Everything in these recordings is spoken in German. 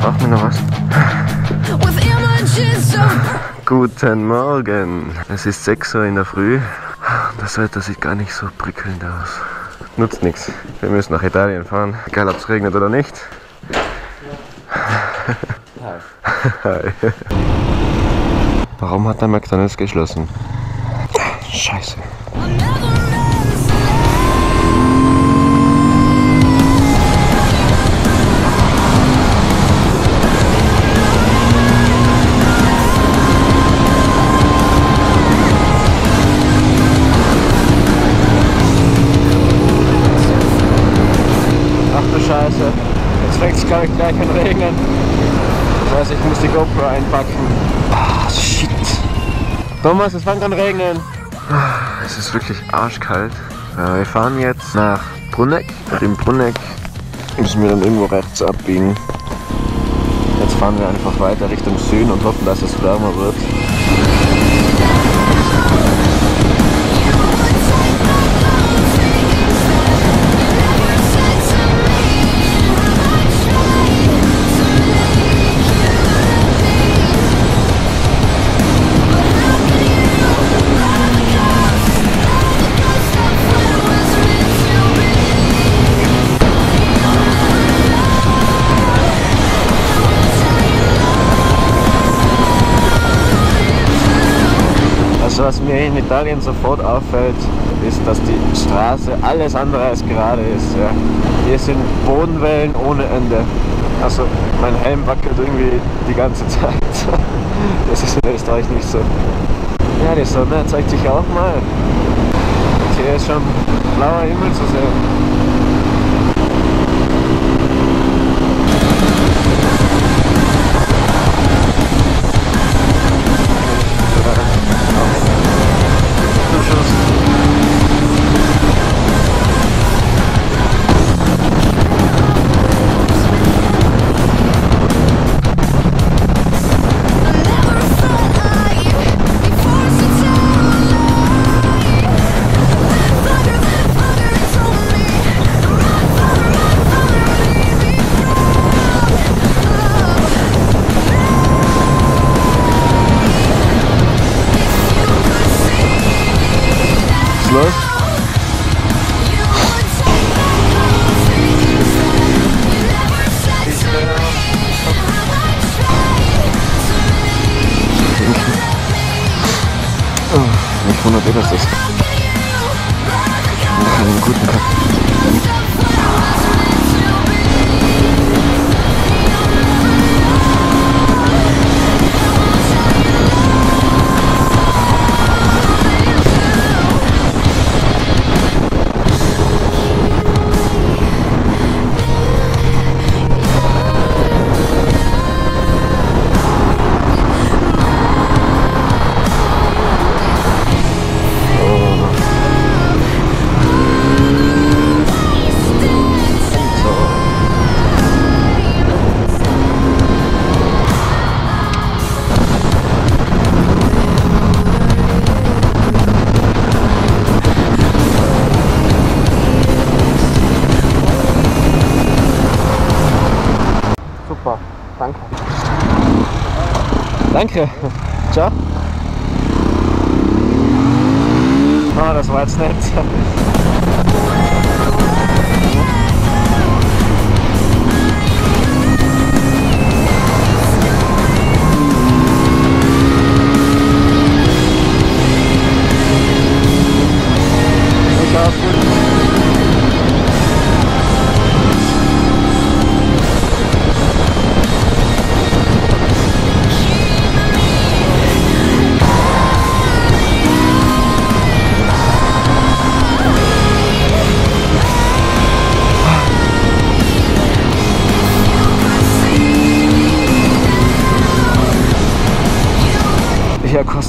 Braucht mir noch was? Guten Morgen. Es ist 6 Uhr in der Früh. Das Wetter sieht gar nicht so prickelnd aus. Nutzt nichts. Wir müssen nach Italien fahren. Egal ob es regnet oder nicht. Hi. Warum hat der McDonalds geschlossen? Scheiße. Gleich an regnen. Ich weiß, ich muss die GoPro einpacken. Ah, shit. Thomas, es fängt an regnen. Ah, Es ist wirklich arschkalt. Wir fahren jetzt nach Brunneck. In Brunneck müssen wir dann irgendwo rechts abbiegen. Jetzt fahren wir einfach weiter Richtung Süden und hoffen, dass es wärmer wird. Mir in Italien sofort auffällt, ist, dass die Straße alles andere als gerade ist. Ja. Hier sind Bodenwellen ohne Ende. Also mein Helm wackelt irgendwie die ganze Zeit. Das ist in Österreich nicht so. Ja, die Sonne zeigt sich auch mal. Und hier ist schon blauer Himmel zu sehen. Danke. Ciao. Ah, das war jetzt nett.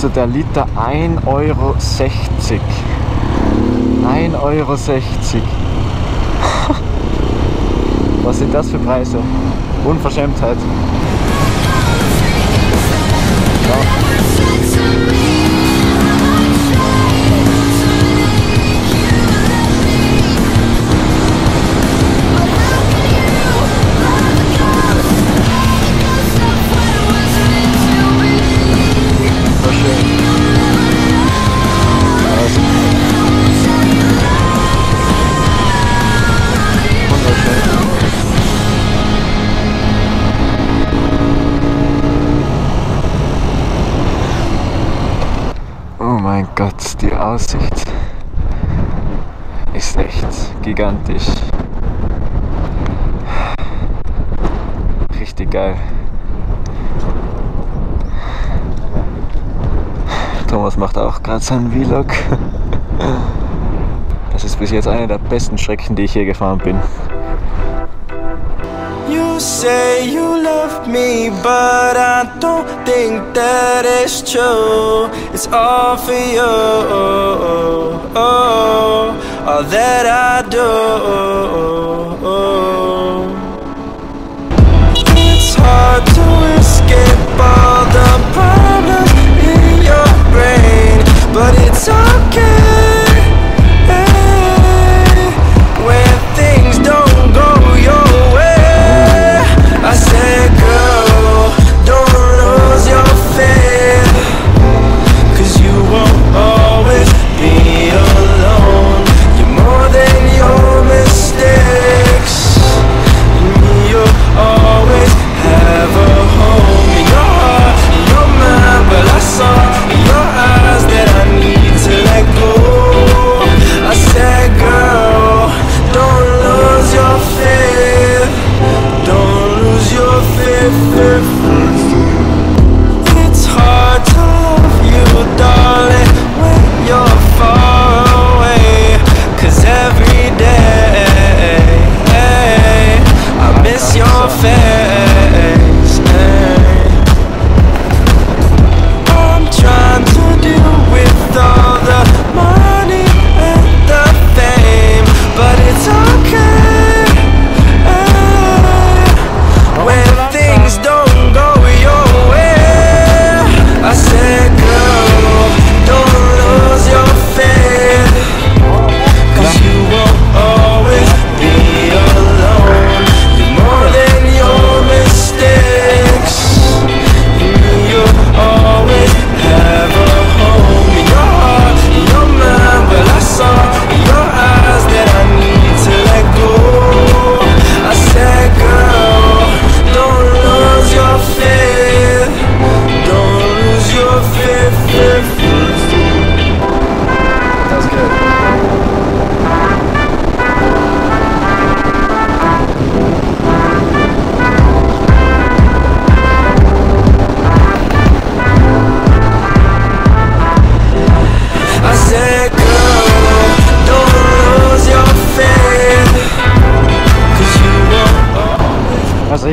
Kostet der Liter 1,60 Euro. 1,60 Euro. Was sind das für Preise? Unverschämtheit. mein Gott, die Aussicht ist echt gigantisch. Richtig geil. Thomas macht auch gerade seinen Vlog. Das ist bis jetzt eine der besten Strecken, die ich je gefahren bin. You say you love me, but I don't think that is true. It's all for you, all that I do. It's hard to escape all the problems in your brain, but it's okay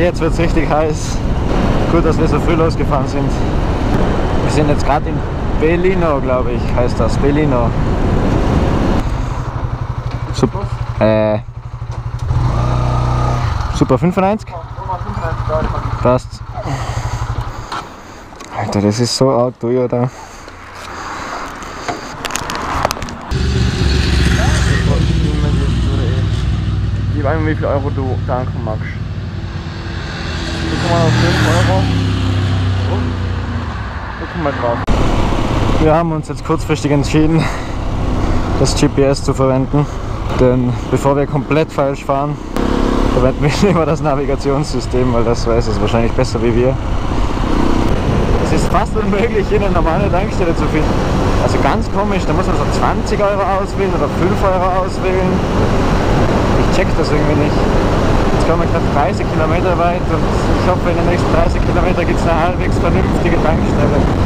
jetzt wird es richtig heiß. Gut, dass wir so früh losgefahren sind. Wir sind jetzt gerade in Bellino, glaube ich, heißt das. Bellino. Super. Äh. Super 95? Passt. Alter, das ist so arg teuer da. Gib einmal, wie viel Euro du tanken magst. Guck mal auf 5 Euro. Guck mal drauf. Wir haben uns jetzt kurzfristig entschieden, das GPS zu verwenden. Denn bevor wir komplett falsch fahren, verwenden wir immer das Navigationssystem, weil das weiß es wahrscheinlich besser wie wir. Es ist fast unmöglich, hier eine normale Tankstelle zu finden. Also ganz komisch, da muss man so 20 Euro auswählen oder 5 Euro auswählen. Ich check das irgendwie nicht. Kommen wir knapp 30 Kilometer weit und ich hoffe, in den nächsten 30 Kilometern gibt es eine halbwegs vernünftige Tankstelle.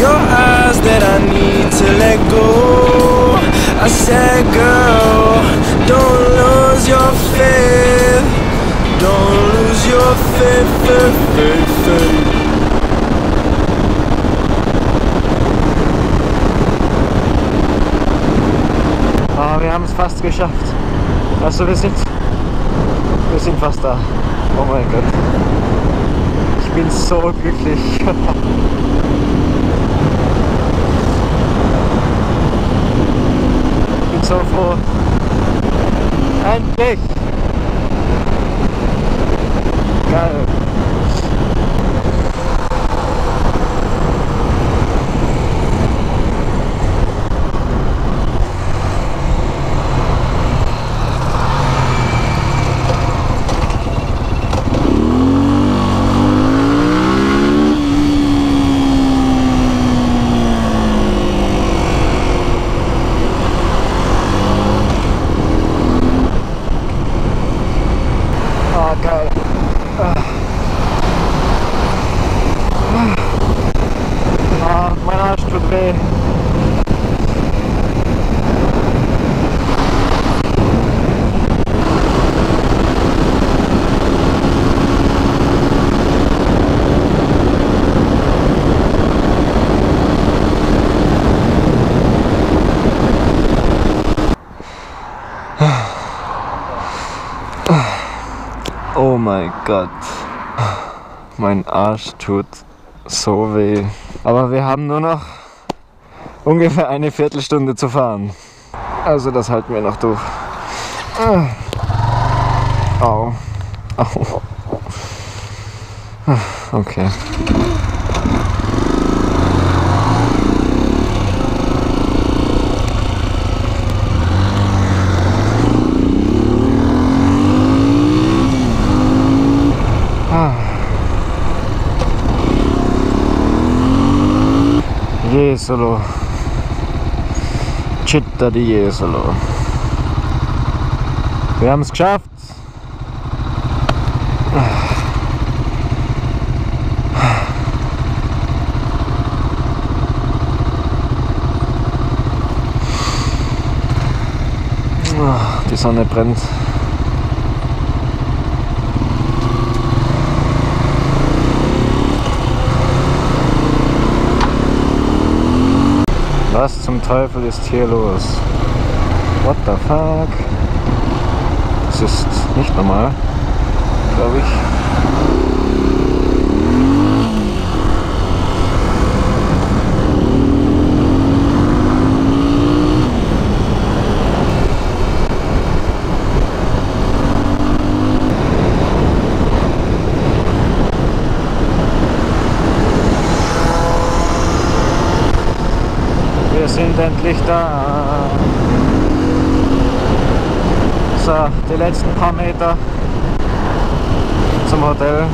your eyes that I need to let go. I said, girl, don't lose your faith. Don't lose your faith, faith, faith, faith. Ah, wir haben es fast geschafft. Also wir sind, wir sind fast da. Oh mein Gott. Ich bin so glücklich. so froh. Endlich! Geil. Ah, geil. Ah, mein Arsch tut weh. Oh mein Gott. Mein Arsch tut so weh. Aber wir haben nur noch ungefähr eine Viertelstunde zu fahren. Also das halten wir noch durch. Au. Au. Okay. Jesolo. Città di Jesolo. Wir haben es geschafft. Die Sonne brennt. Was zum Teufel ist hier los? What the fuck? Das ist nicht normal, glaube ich. Wir sind endlich da. So, die letzten paar Meter zum Hotel.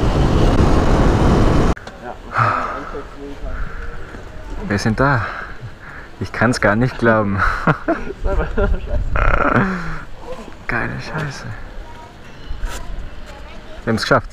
Wir sind da. Ich kann es gar nicht glauben. Geile Scheiße. Wir haben es geschafft.